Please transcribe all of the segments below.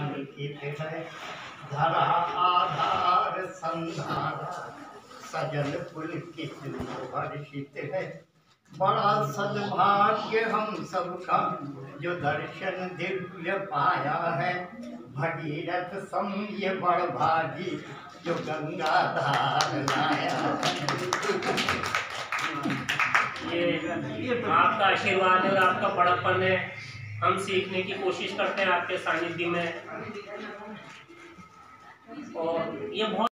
है धरा आधार संधारा है बड़ा सद्भाग्य हम सबका जो दर्शन दिव्य पाया है भगीरथ सम ये बड़ भागी जो गंगा धार लाया ये आपका आशीर्वाद और आपका बड़प्पन है। हम सीखने की कोशिश करते हैं आपके सानिध्य में। और ये बहुत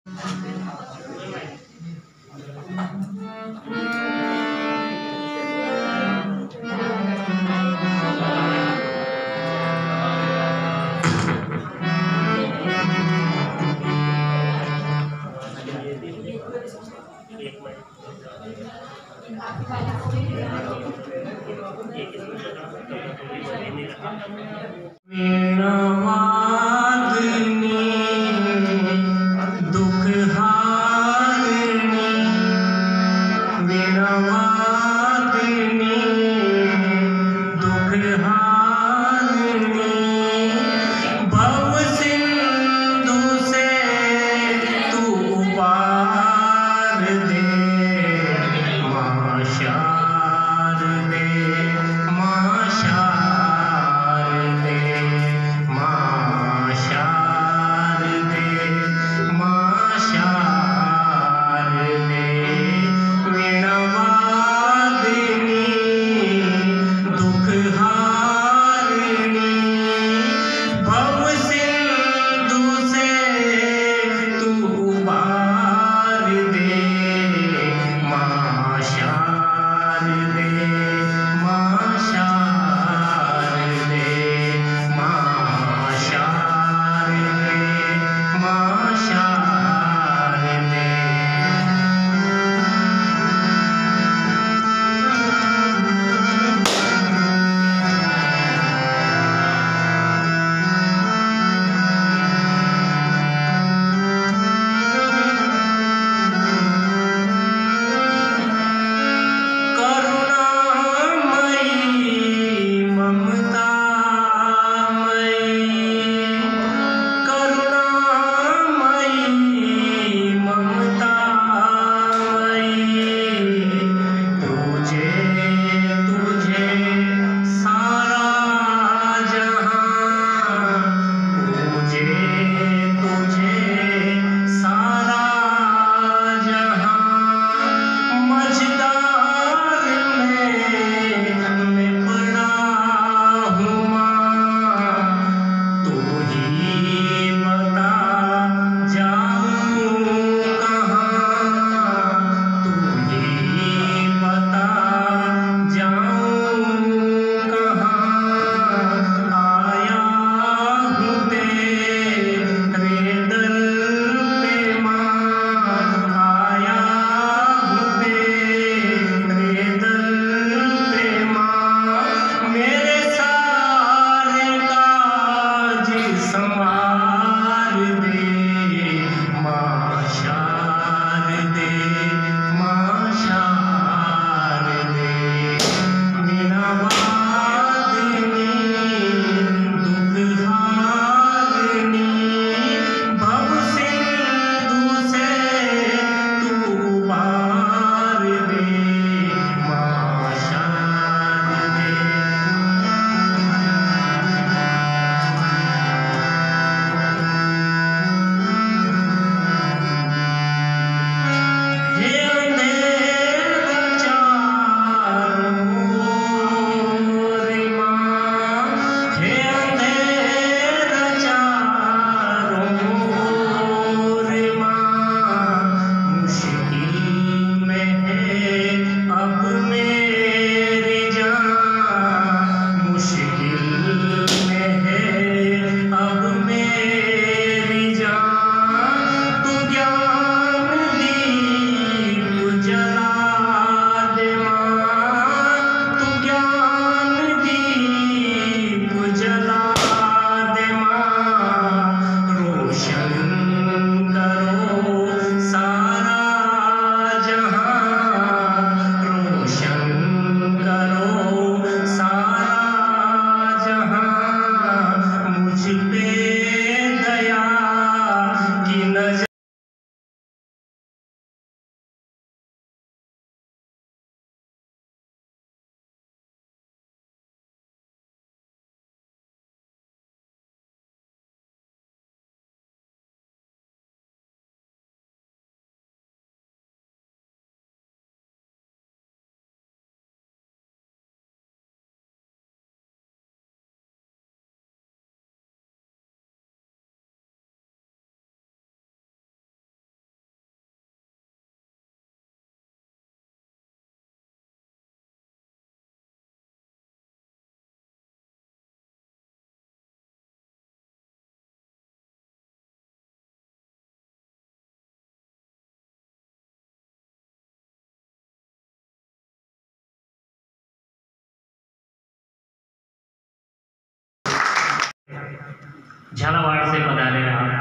झालावाड़ से पधारे आप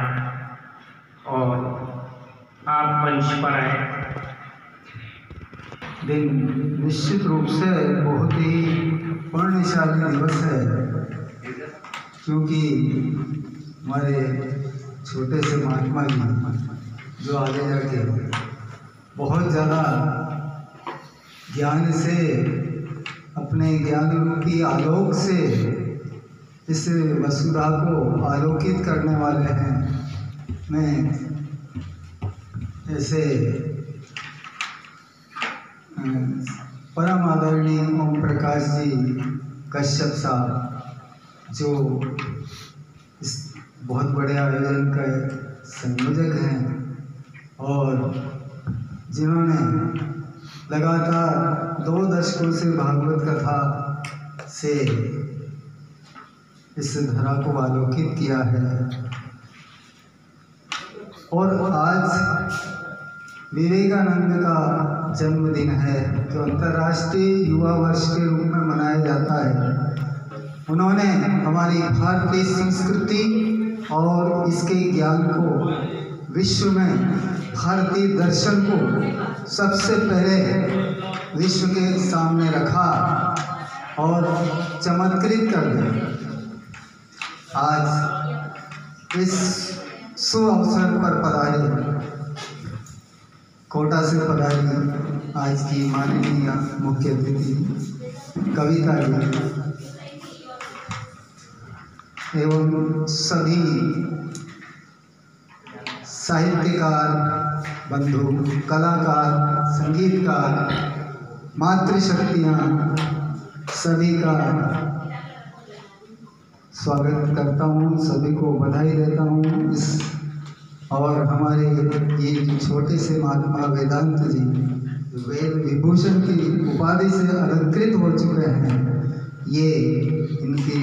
और आप मंच पर आए। दिन निश्चित रूप से बहुत ही पुण्यशाली दिवस है, क्योंकि हमारे छोटे से महात्मा जी जो आगे जाके बहुत ज़्यादा ज्ञान से, अपने ज्ञान रूपी आलोक से इस वसुधा को आलोकित करने वाले हैं। मैं ऐसे परम आदरणीय ओम प्रकाश जी, कश्यप साहब, जो इस बहुत बड़े आयोजन का संयोजक हैं और जिन्होंने लगातार दो दशकों से भागवत कथा से इस धरा को आलोकित किया है। और आज विवेकानंद का जन्मदिन है, जो अंतर्राष्ट्रीय युवा वर्ष के रूप में मनाया जाता है। उन्होंने हमारी भारतीय संस्कृति और इसके ज्ञान को, विश्व में भारतीय दर्शन को सबसे पहले विश्व के सामने रखा और चमत्कृत कर दिया। आज इस शुभ अवसर पर पधारे कोटा से पधारी आज की माननीय मुख्य अतिथि कविता एवं सभी साहित्यकार, बंधु, कलाकार, संगीतकार, मातृशक्तियाँ सभी का स्वागत करता हूँ, सभी को बधाई देता हूँ इस और हमारे ये छोटे से महात्मा वेदांत जी, वेद विभूषण की उपाधि से अलंकृत हो चुके हैं। ये इनके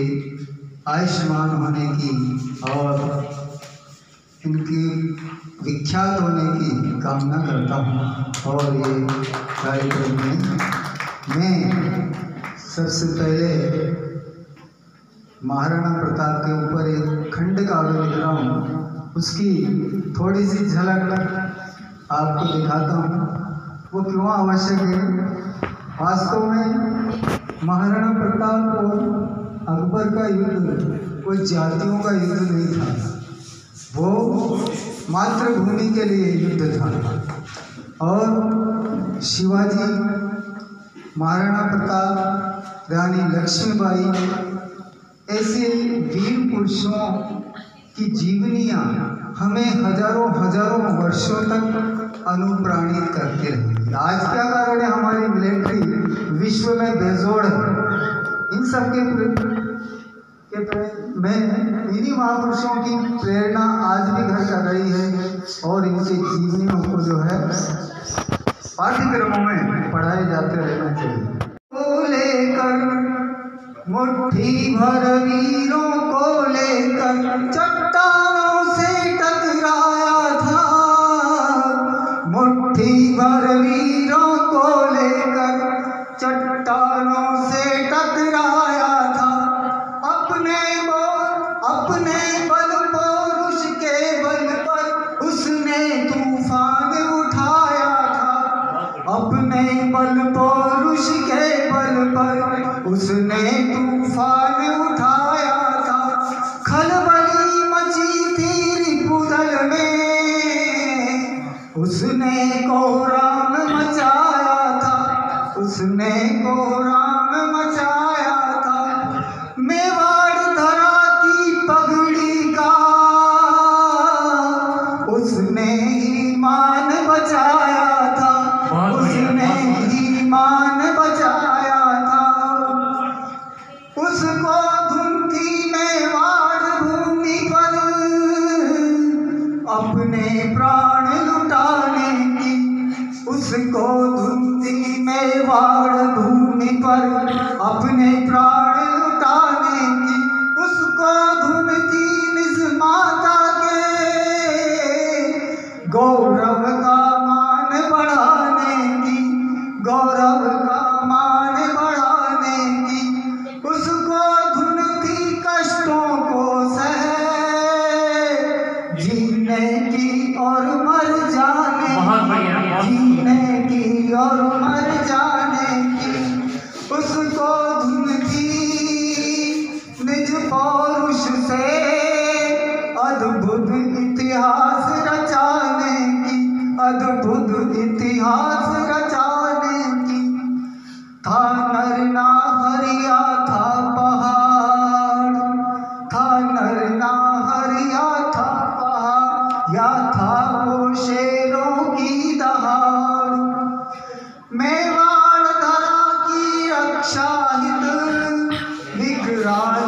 आयुष्मान होने की और इनकी विख्यात होने की कामना करता हूँ। और ये कार्यक्रम में मैं सबसे पहले महाराणा प्रताप के ऊपर एक खंड काव्य लिख रहा हूँ। उसकी थोड़ी सी झलक आपको दिखाता हूँ। वो क्यों आवश्यक है? वास्तव में महाराणा प्रताप को अकबर का युद्ध, कोई जातियों का युद्ध नहीं था। वो मातृभूमि के लिए युद्ध था। और शिवाजी, महाराणा प्रताप, रानी लक्ष्मीबाई ऐसे वीर पुरुषों की जीवनियाँ हमें हज़ारों हज़ारों वर्षों तक अनुप्राणित करते रही आज क्या कारण है हमारी मिलिट्री विश्व में बेजोड़ है? इन सब के में इन्हीं महापुरुषों की प्रेरणा आज भी घर कर रही है और इनके जीवनियों को जो है पाठ्यक्रमों में पढ़ाए जाते रहना चाहिए। मुट्ठी भर वीरों को लेकर चट्टानों से टकराया था। मुट्ठी भर वीरों वाण भूमि पर अपने प्राण पौरुष से अद्भुत इतिहास रचाने की, अद्भुत इतिहास रचाने की। था नरना हरिया, था पहाड़। था नरना हरिया, था पहाड़। या था वो शेरों की दहाड़। मेवाड़ धरा की रक्षा हित निगरान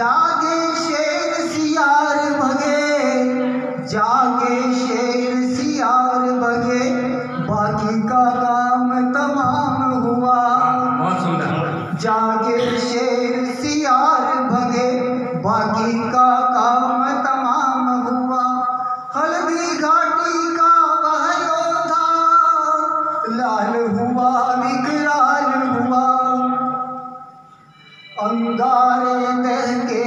যা अंगारे में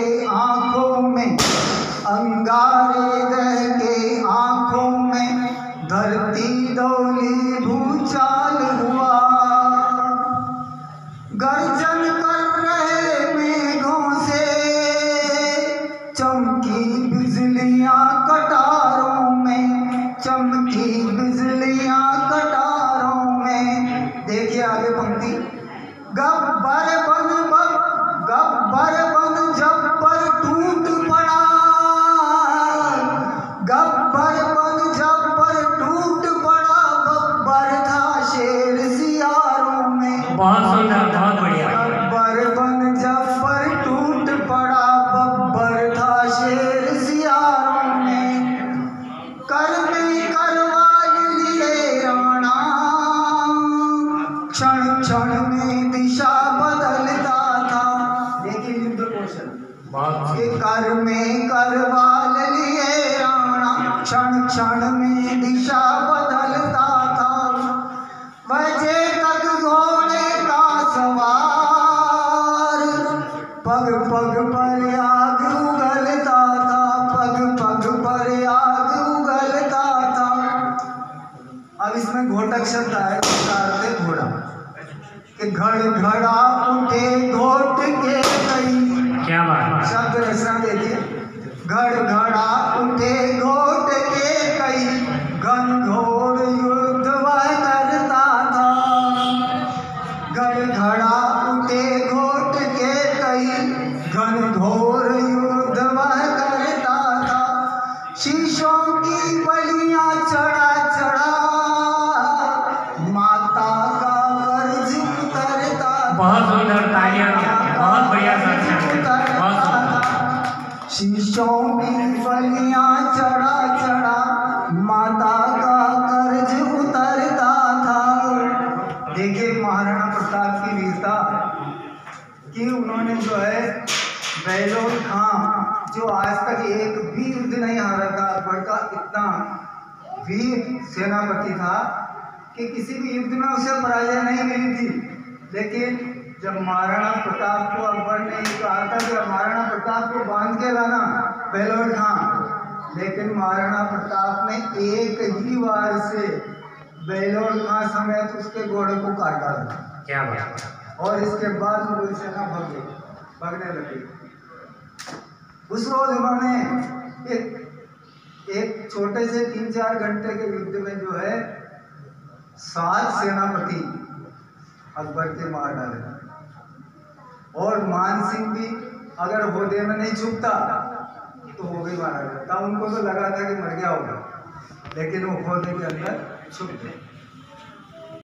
में करवा लिए राणा क्षण क्षण में में जो है बहलोल खां जो आज तक एक भी युद्ध नहीं हारा था अकबर का इतना वीर सेनापति था कि किसी भी युद्ध में उसे पराजय नहीं मिली थी। लेकिन जब महाराणा प्रताप को अकबर ने कहा था कि महाराणा प्रताप को बाँध के लाना बहलोल खां। लेकिन महाराणा प्रताप ने एक ही बार से बहलोल खां समेत उसके घोड़े को काटा क्या बात और इसके बाद मुगल सेना भग गई। भगने लगी। उस रोज उन्होंने एक एक छोटे से तीन चार घंटे के युद्ध में जो है, सात सेनापति अकबर के मार डाले। और मान सिंह भी अगर होदे में नहीं छुपता तो वो भी मारा जाता उनको तो लगा था कि मर गया होगा, लेकिन वो होदे के अंदर छुप गए